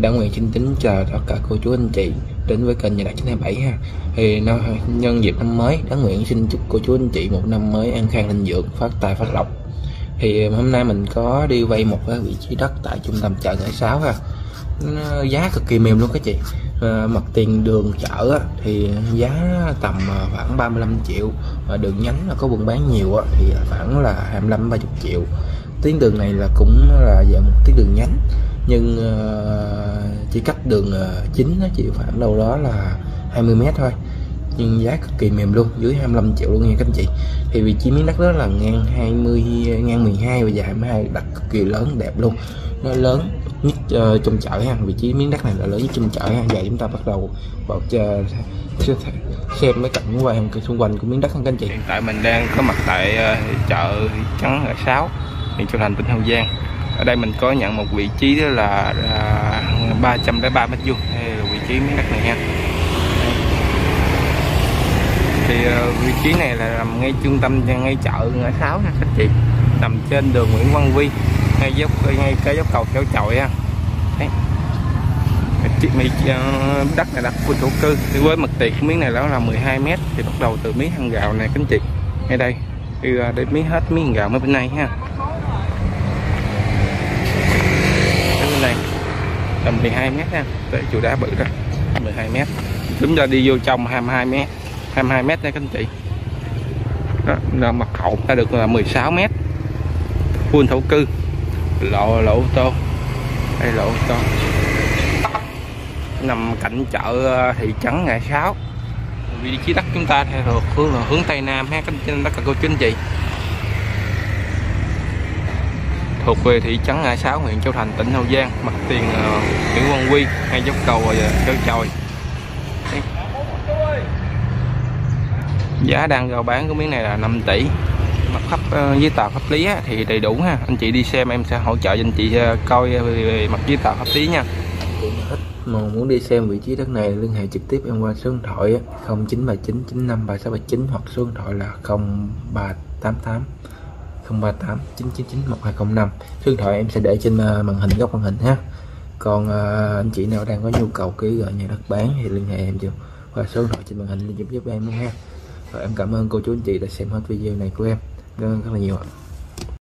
đã nguyện xin kính chào tất cả cô chú anh chị đến với kênh nhà đạt 927 ha. Thì nó, nhân dịp năm mới đã nguyện xin chúc cô chú anh chị một năm mới an khang thịnh vượng phát tài phát lộc. Thì ờ, hôm nay mình có đi vay một cái vị trí đất tại trung tâm chợ ngã sáu ha. Nó giá cực kỳ mềm luôn các chị. À, mặt tiền đường chợ á, thì giá tầm ờ, khoảng 35 triệu. Và đường nhánh là có buôn bán nhiều á, thì khoảng là 25 30 triệu. Tuyến đường này là cũng là dạng một tuyến đường nhánh nhưng uh, chỉ cách đường ờ, chính nó chỉ khoảng đâu đó là 20 mét thôi. Nhưng giá cực kỳ mềm luôn dưới 25 triệu luôn nha các anh chị. Thì vị trí miếng đất đó là ngang 20 ngang 12 và dài 22 đặt cực kỳ lớn đẹp luôn. Nó lớn nhất uh, trong chợ ha vị trí miếng đất này là lớn nhất trong chợ ha. Giờ chúng ta bắt đầu vào uh, xem mấy cảnh quay xung quanh của miếng đất các anh chị. Hiện tại mình đang có mặt tại uh, chợ trắng ở sáu huyện châu thành tỉnh hậu giang. Ở đây mình có nhận một vị trí đó là uh, 303 mét vuông. Đây là vị trí miếng đất này nha thì ờ, vị trí này là nằm ngay trung tâm ngay chợ ngã sáu nha các chị. Nằm trên đường Nguyễn Văn Vi ngay dốc ngay cái dốc cầu kéo chọi ha. Đấy. Mỹ, ờ, đất này đặt khu thổ cư. Thì với mặt tiền miếng này đó là 12 mét. Thì bắt đầu từ miếng hàng gạo này các chị. Ngay đây. Đi đến để miếng hết miếng hàng gạo mới bên này ha đến bên này tầm 12 mét ha, Tới chùa đá bự đó 12 mét. Chúng ta đi vô trong 22 mét 22 mét nha các anh chị. Đó là mặt hậu ta được là 16 mét. Full thổ cư. Lộ lộ ô tô. Đây, lộ ô tô. Nằm cạnh chợ ờ, thị trấn ngày 6 vị trí đất chúng ta theo hướng hướng tây nam ha, các đất cả cô chú anh chị thuộc về thị trấn Ngã Sáu, huyện Châu Thành, tỉnh Hậu Giang, mặt tiền ờ, uh, Nguyễn Quang Quy, ngay dốc cầu ờ, và kéo chòi. Giá đang rao bán của miếng này là 5 tỷ. Mặt khắp uh, giấy tờ pháp lý á, thì đầy đủ ha. Anh chị đi xem em sẽ hỗ trợ cho anh chị uh, coi về mặt giấy tờ pháp lý nha. Mà muốn đi xem vị trí đất này liên hệ trực tiếp em qua số điện thoại 0939 953679 hoặc số điện thoại là 0388 038 999 1205 số điện thoại em sẽ để trên ờ, màn hình góc màn hình ha. Còn ờ, anh chị nào đang có nhu cầu ký gọi nhà đất bán thì liên hệ em chưa và số điện thoại trên màn hình giúp giúp em luôn ha. Rồi em cảm ơn cô chú anh chị đã xem hết video này của em. Rất, rất là nhiều ạ.